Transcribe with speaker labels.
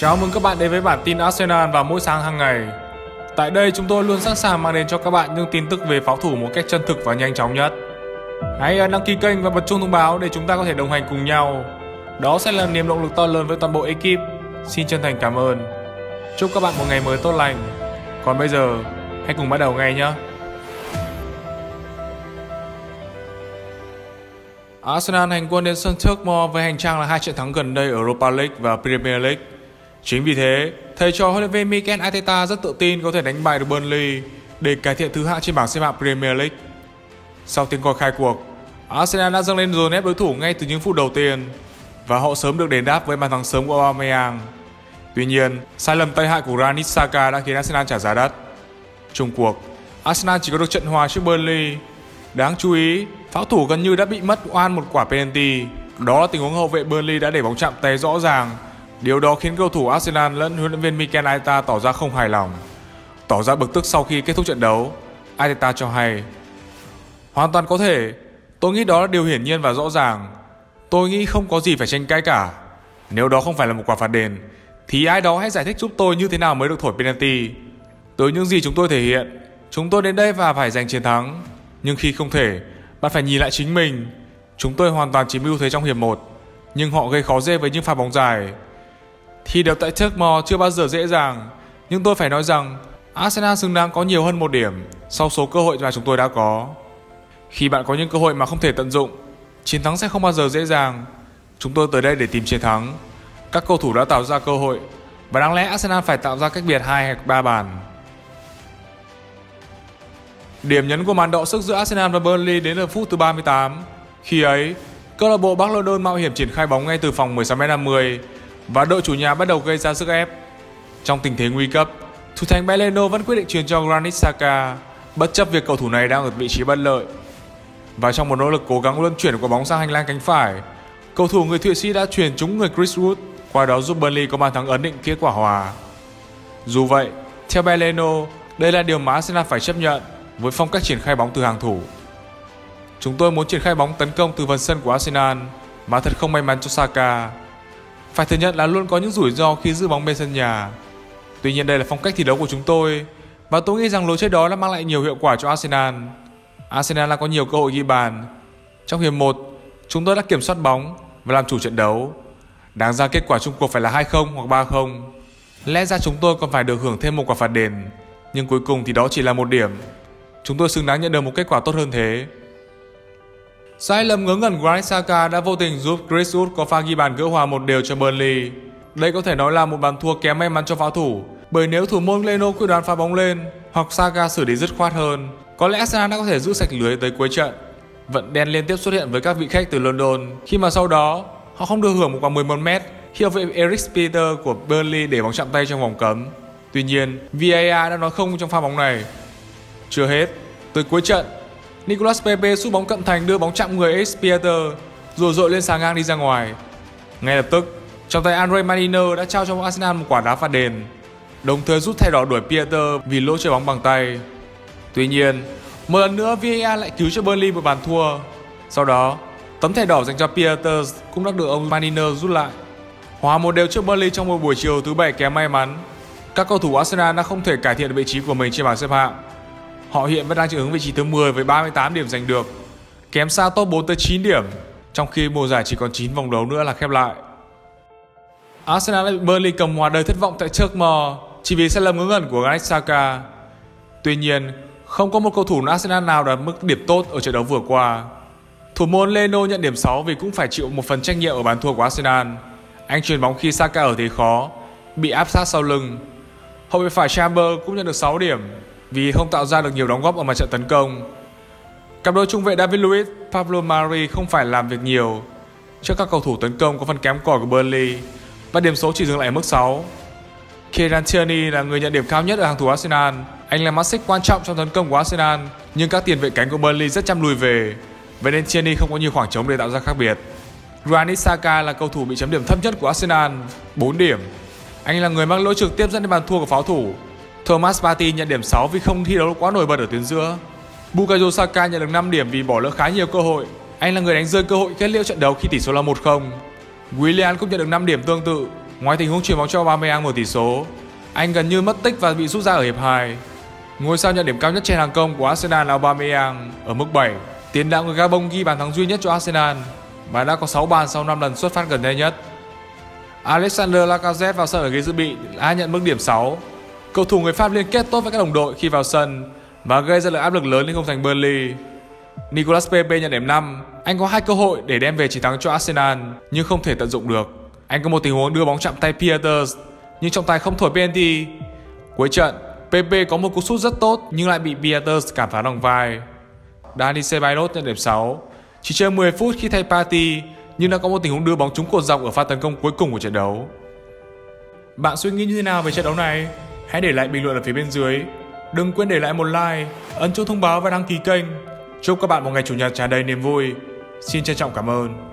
Speaker 1: Chào mừng các bạn đến với bản tin Arsenal vào mỗi sáng hàng ngày. Tại đây chúng tôi luôn sẵn sàng mang đến cho các bạn những tin tức về pháo thủ một cách chân thực và nhanh chóng nhất. Hãy ấn đăng ký kênh và bật chuông thông báo để chúng ta có thể đồng hành cùng nhau. Đó sẽ là niềm động lực to lớn với toàn bộ ekip. Xin chân thành cảm ơn. Chúc các bạn một ngày mới tốt lành. Còn bây giờ, hãy cùng bắt đầu ngay nhé. Arsenal hành quân đến sân Turkmore với hành trang là hai trận thắng gần đây ở Europa League và Premier League. Chính vì thế, thầy trò huấn luyện viên Mikel Arteta rất tự tin có thể đánh bại được Burnley để cải thiện thứ hạng trên bảng xếp hạng Premier League. Sau tiếng còi khai cuộc, Arsenal đã dâng lên dồn ép đối thủ ngay từ những phút đầu tiên và họ sớm được đền đáp với bàn thắng sớm của Aubameyang. Tuy nhiên, sai lầm tay hại của Granit Xhaka đã khiến Arsenal trả giá đắt. Trung cuộc, Arsenal chỉ có được trận hòa trước Burnley. Đáng chú ý, pháo thủ gần như đã bị mất oan một quả penalty. Đó là tình huống hậu vệ Burnley đã để bóng chạm tay rõ ràng Điều đó khiến cầu thủ Arsenal lẫn huấn luyện viên Mikel Arteta tỏ ra không hài lòng. Tỏ ra bực tức sau khi kết thúc trận đấu, Arteta cho hay Hoàn toàn có thể, tôi nghĩ đó là điều hiển nhiên và rõ ràng. Tôi nghĩ không có gì phải tranh cãi cả. Nếu đó không phải là một quả phạt đền, thì ai đó hãy giải thích giúp tôi như thế nào mới được thổi penalty. Từ những gì chúng tôi thể hiện, chúng tôi đến đây và phải giành chiến thắng. Nhưng khi không thể, bạn phải nhìn lại chính mình. Chúng tôi hoàn toàn chiếm ưu thế trong hiệp 1, nhưng họ gây khó dễ với những pha bóng dài. Thi đấu tại Turkmore chưa bao giờ dễ dàng, nhưng tôi phải nói rằng Arsenal xứng đáng có nhiều hơn một điểm sau số cơ hội mà chúng tôi đã có. Khi bạn có những cơ hội mà không thể tận dụng, chiến thắng sẽ không bao giờ dễ dàng. Chúng tôi tới đây để tìm chiến thắng. Các cầu thủ đã tạo ra cơ hội và đáng lẽ Arsenal phải tạo ra cách biệt hai hoặc ba bàn. Điểm nhấn của màn đọ sức giữa Arsenal và Burnley đến ở phút thứ 38. Khi ấy, câu lạc bộ Bắc London mạo hiểm triển khai bóng ngay từ phòng 16m50 và đội chủ nhà bắt đầu gây ra sức ép. Trong tình thế nguy cấp, thủ thành Beleno vẫn quyết định truyền cho Granit Xhaka, bất chấp việc cầu thủ này đang ở vị trí bất lợi. Và trong một nỗ lực cố gắng luân chuyển quả bóng sang hành lang cánh phải, cầu thủ người Thụy Sĩ đã truyền trúng người Chris Wood, qua đó giúp Burnley có bàn thắng ấn định kết quả hòa. Dù vậy, theo Beleno, đây là điều mà Arsenal phải chấp nhận với phong cách triển khai bóng từ hàng thủ. Chúng tôi muốn triển khai bóng tấn công từ phần sân của Arsenal, mà thật không may mắn cho Saka phải thừa nhận là luôn có những rủi ro khi giữ bóng bên sân nhà. Tuy nhiên đây là phong cách thi đấu của chúng tôi và tôi nghĩ rằng lối chơi đó đã mang lại nhiều hiệu quả cho Arsenal. Arsenal đã có nhiều cơ hội ghi bàn. Trong hiệp 1, chúng tôi đã kiểm soát bóng và làm chủ trận đấu. Đáng ra kết quả chung cuộc phải là 2-0 hoặc 3-0. Lẽ ra chúng tôi còn phải được hưởng thêm một quả phạt đền, nhưng cuối cùng thì đó chỉ là một điểm. Chúng tôi xứng đáng nhận được một kết quả tốt hơn thế. Sai lầm ngớ ngẩn của Granit Xhaka đã vô tình giúp Chris Wood có pha ghi bàn gỡ hòa một đều cho Burnley. Đây có thể nói là một bàn thua kém may mắn cho pháo thủ, bởi nếu thủ môn Leno quyết đoán phá bóng lên hoặc Saka xử lý dứt khoát hơn, có lẽ Arsenal đã có thể giữ sạch lưới tới cuối trận. Vận đen liên tiếp xuất hiện với các vị khách từ London, khi mà sau đó họ không được hưởng một quả 11 mét khi hậu vệ Eric Peter của Burnley để bóng chạm tay trong vòng cấm. Tuy nhiên, VAR đã nói không trong pha bóng này. Chưa hết, tới cuối trận, Nicolas Pepe sút bóng cận thành đưa bóng chạm người Expiator rồi dội lên xà ngang đi ra ngoài. Ngay lập tức, trong tay Andre Manino đã trao cho Arsenal một quả đá phạt đền, đồng thời rút thẻ đỏ đuổi Pieter vì lỗi chơi bóng bằng tay. Tuy nhiên, một lần nữa VAR lại cứu cho Burnley một bàn thua. Sau đó, tấm thẻ đỏ dành cho Pieter cũng đã được ông Manino rút lại. Hòa một đều trước Burnley trong một buổi chiều thứ bảy kém may mắn. Các cầu thủ Arsenal đã không thể cải thiện được vị trí của mình trên bảng xếp hạng Họ hiện vẫn đang chịu ứng vị trí thứ 10 với 38 điểm giành được, kém xa top 4 tới 9 điểm, trong khi mùa giải chỉ còn 9 vòng đấu nữa là khép lại. Arsenal đã bị Burnley cầm hòa đời thất vọng tại Turkmore chỉ vì sai lầm ngớ ngẩn của Granit Xhaka. Tuy nhiên, không có một cầu thủ Arsenal nào đạt mức điểm tốt ở trận đấu vừa qua. Thủ môn Leno nhận điểm 6 vì cũng phải chịu một phần trách nhiệm ở bàn thua của Arsenal. Anh chuyền bóng khi Saka ở thế khó, bị áp sát sau lưng. Hậu vệ phải Chamber cũng nhận được 6 điểm vì không tạo ra được nhiều đóng góp ở mặt trận tấn công. Cặp đôi trung vệ David Luiz, Pablo Mari không phải làm việc nhiều trước các cầu thủ tấn công có phần kém cỏi của Burnley và điểm số chỉ dừng lại ở mức 6. Kieran Tierney là người nhận điểm cao nhất ở hàng thủ Arsenal. Anh là mắt xích quan trọng trong tấn công của Arsenal, nhưng các tiền vệ cánh của Burnley rất chăm lùi về. Vậy nên Tierney không có nhiều khoảng trống để tạo ra khác biệt. Granit Xhaka là cầu thủ bị chấm điểm thấp nhất của Arsenal, 4 điểm. Anh là người mang lỗi trực tiếp dẫn đến bàn thua của pháo thủ Thomas Partey nhận điểm 6 vì không thi đấu quá nổi bật ở tuyến giữa. Bukayo Saka nhận được 5 điểm vì bỏ lỡ khá nhiều cơ hội. Anh là người đánh rơi cơ hội kết liễu trận đấu khi tỷ số là 1-0. Willian cũng nhận được 5 điểm tương tự Ngoài tình huống chuyển bóng cho Aubameyang một tỷ số, anh gần như mất tích và bị rút ra ở hiệp 2. Ngôi sao nhận điểm cao nhất trên hàng công của Arsenal là Aubameyang ở mức 7. Tiền đạo người Gabon ghi bàn thắng duy nhất cho Arsenal và đã có 6 bàn sau 5 lần xuất phát gần đây nhất. Alexander Lacazette vào sân ở ghế dự bị đã nhận mức điểm 6. Cầu thủ người Pháp liên kết tốt với các đồng đội khi vào sân và gây ra lượng áp lực lớn lên khung thành Burnley. Nicolas Pepe nhận điểm 5. Anh có hai cơ hội để đem về chiến thắng cho Arsenal nhưng không thể tận dụng được. Anh có một tình huống đưa bóng chạm tay Peters nhưng trọng tài không thổi penalty. Cuối trận, Pepe có một cú sút rất tốt nhưng lại bị Peters cản phá lòng vai. Dani Ceballos nhận điểm 6. Chỉ chơi 10 phút khi thay Party nhưng đã có một tình huống đưa bóng trúng cột dọc ở pha tấn công cuối cùng của trận đấu. Bạn suy nghĩ như thế nào về trận đấu này? Hãy để lại bình luận ở phía bên dưới. Đừng quên để lại một like, ấn chuông thông báo và đăng ký kênh. Chúc các bạn một ngày chủ nhật tràn đầy niềm vui. Xin trân trọng cảm ơn.